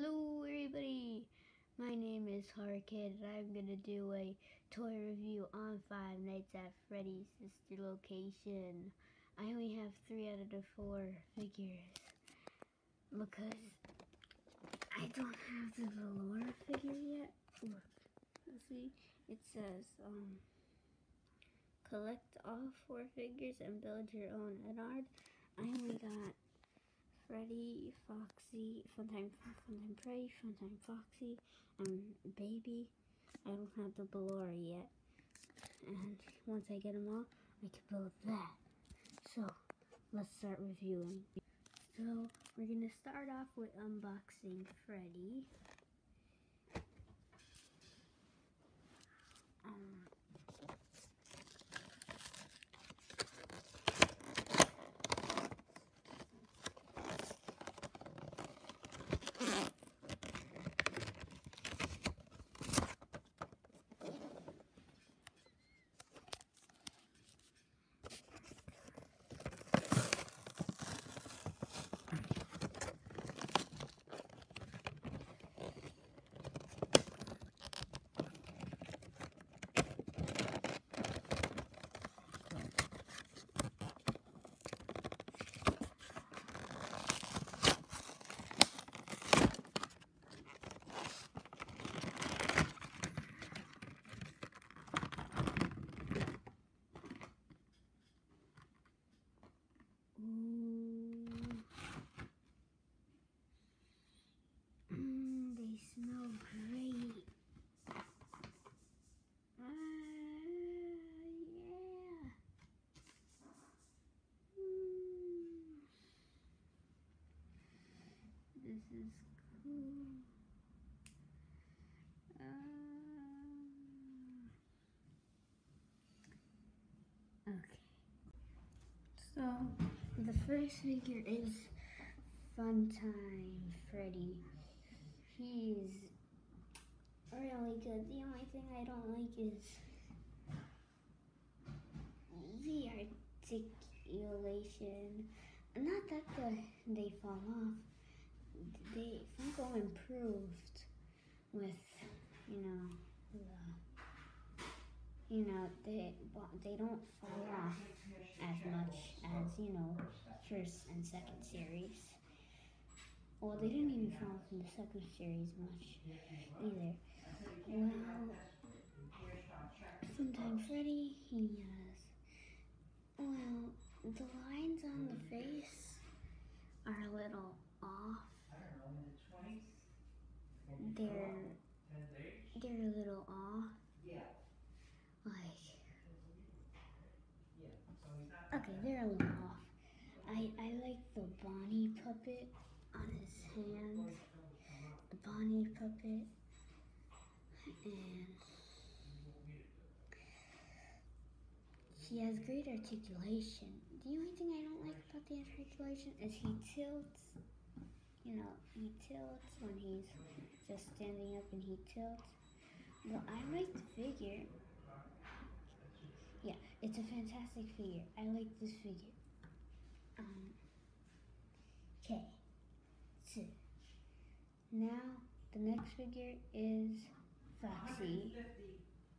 Hello everybody, my name is Horror Kid and I'm gonna do a toy review on Five Nights at Freddy's Sister Location. I only have three out of the four figures because I don't have the Ballora figure yet. Look, see, it says um, collect all four figures and build your own Ennard. I only got Freddy, Foxy, Funtime, Funtime Freddy, Funtime Foxy, and Baby. I don't have the Ballora yet. And once I get them all, I can build that. So, let's start reviewing. So, we're going to start off with unboxing Freddy. Um, This is cool. Uh, okay. So, the first figure is Funtime Freddy. He's really good. The only thing I don't like is the articulation. Not that the they fall off. They Funko improved with, you know, the you know, they they don't fall off as much as you know first and second series. Well, they didn't even fall off in the second series much either. Well, Funtime Freddy, he has. Well, the lines on the face are a little off. They're a little off. Yeah. Like, okay, they're a little off. I, I like the Bonnie puppet on his hand. The Bonnie puppet. And he has great articulation. The only thing I don't like about the articulation is he tilts. You know, he tilts when he's just standing up and he tilts. Well, I like the figure. Yeah, it's a fantastic figure. I like this figure. Um, okay, so now the next figure is Foxy.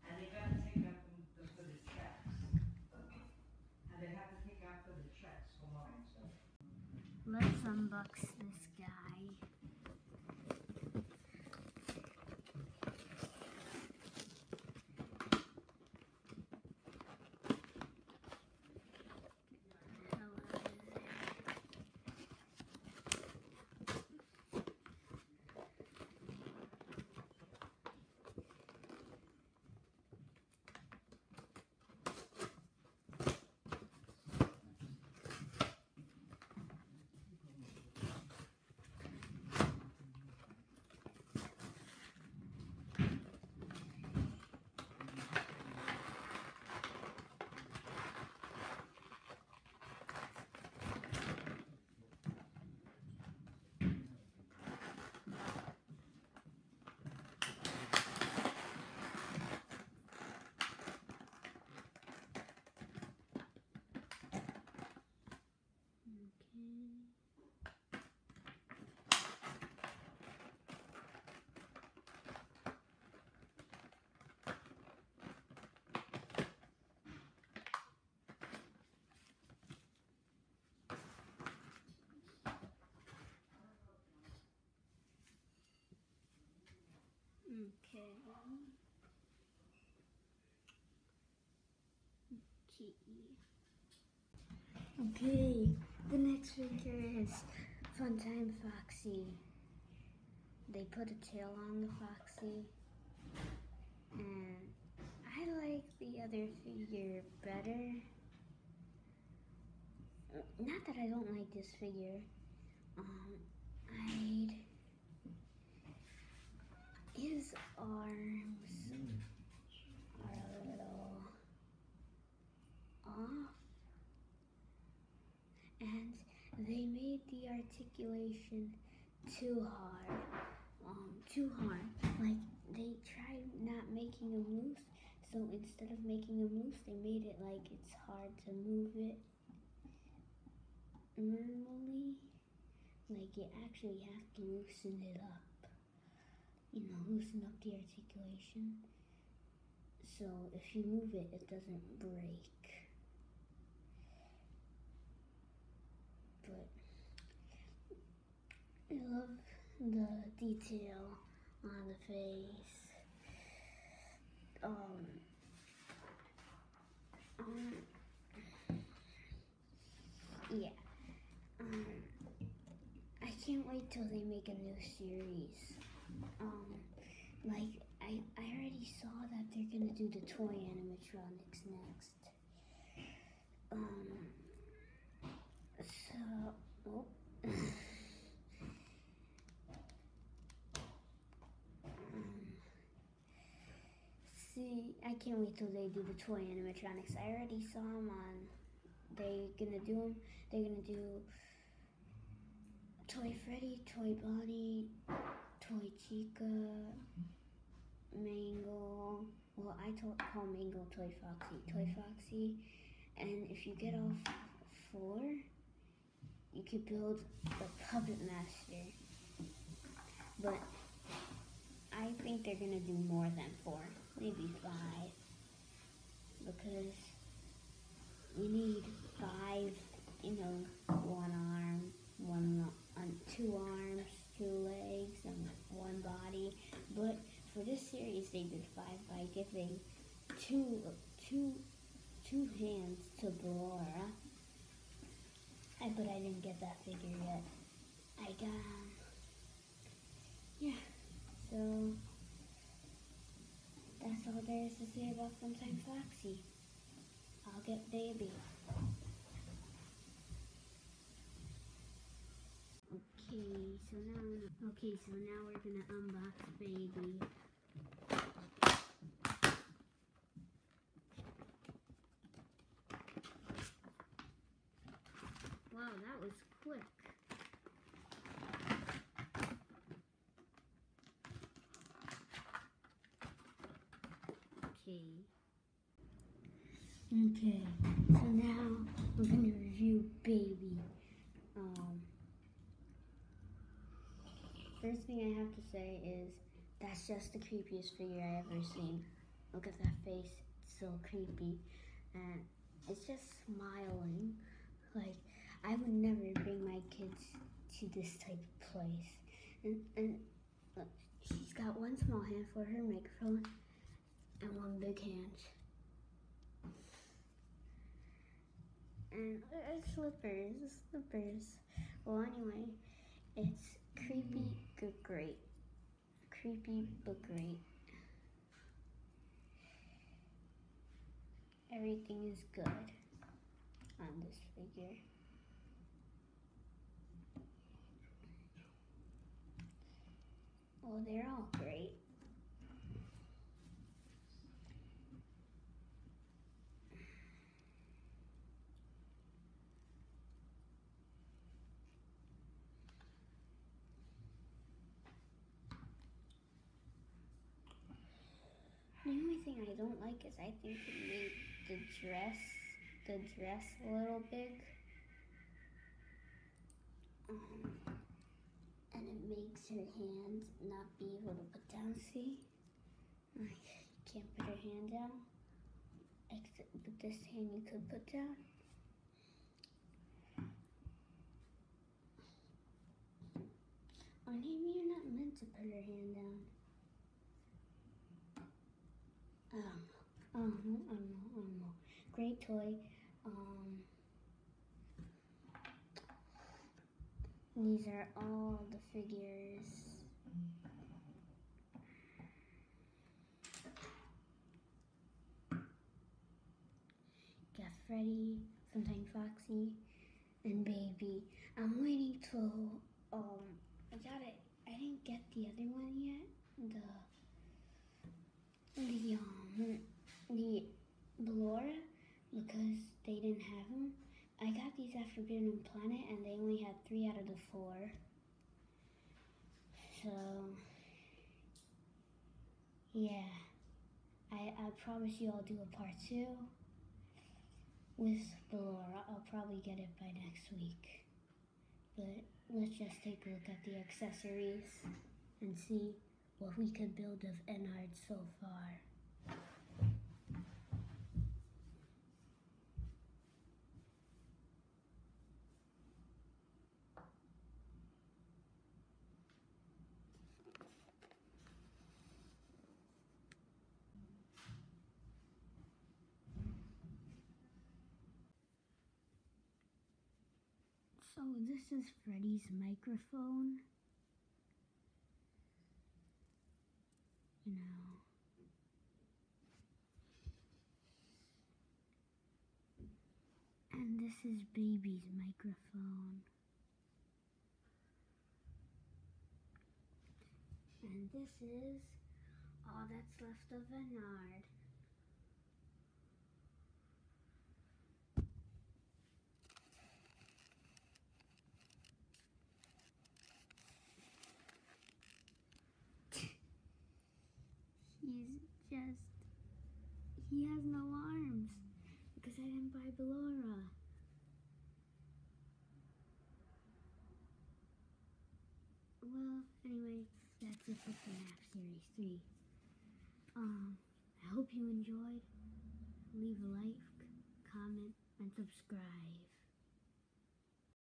And they gotta take out them, them for the checks. And they have to take out for the checks for mine, so. Let's unbox this guy. Hello there. Okay. Okay. Okay. The next figure is Funtime Foxy. They put a tail on the Foxy. And I like the other figure better. Not that I don't like this figure. Um, I'd his arms are a little off, and they made the articulation too hard. Um, too hard. Like they tried not making him loose, so instead of making him loose, they made it like it's hard to move it normally. Like you actually have to loosen it up you know, loosen up the articulation. So if you move it, it doesn't break. But I love the detail on the face. Um, um yeah. Um, I can't wait till they make a new series um, like I, I already saw that they're gonna do the toy animatronics next. Um, so, oh. um, see, I can't wait till they do the toy animatronics. I already saw them on. They're gonna do them. They're gonna do Toy Freddy, Toy Bonnie, Toy Chica, Mangle. Well, I told, call Mangle Toy Foxy. Toy mm-hmm. Foxy. And if you get all four, you could build a Puppet Master. But I think they're going to do more than four. Maybe five. Because you need five, you know, one arm, one, on two arms, two legs and one body. But for this series, they did five by giving two, two, two hands to Ballora. I, but I didn't get that figure yet. I got, yeah, so that's all there is to say about Funtime Foxy. I'll get baby. Okay, so now okay, so now we're gonna unbox baby. Wow, that was quick. Okay. Okay, so now we're gonna review baby. Um, First thing I have to say is that's just the creepiest figure I ever seen. Look at that face, it's so creepy. And it's just smiling. Like, I would never bring my kids to this type of place. And, and look, she's got one small hand for her microphone and one big hand. And uh, slippers, slippers. Well, anyway, it's creepy but great. Creepy but great. Everything is good on this figure. Well, they're all great. The only I don't like is I think it made the dress, the dress a little big. Um, and it makes her hand not be able to put down, see? Like, you can't put her hand down. Except with this hand you could put down. Or you're not meant to put her hand down. I don't know. Know. I don't. Great toy. Um, these are all the figures. Got Freddy, sometimes Foxy, and Baby. I'm waiting till um I got it. I didn't get the other one yet. The the um the Ballora because they didn't have them. I got these after Forbidden Planet and they only had three out of the four. So yeah, I I promise you I'll do a part two with Ballora. I'll probably get it by next week. But let's just take a look at the accessories and see what we could build of Ennard so far. So this is Freddy's microphone. You know. And this is baby's microphone. And this is all that's left of Ennard. He's just. He has no arms because I didn't buy Ballora. Well, anyway, that's it for the FNAF Series 3. Um, I hope you enjoyed. Leave a like, comment, and subscribe.